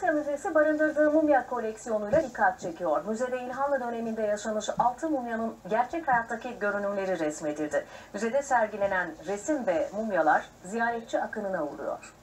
Amasya Müzesi barındırdığı mumya koleksiyonuyla dikkat çekiyor. Müzede İlhanlı döneminde yaşamış altı mumyanın gerçek hayattaki görünümleri resmedildi. Müzede sergilenen resim ve mumyalar ziyaretçi akınına uğruyor.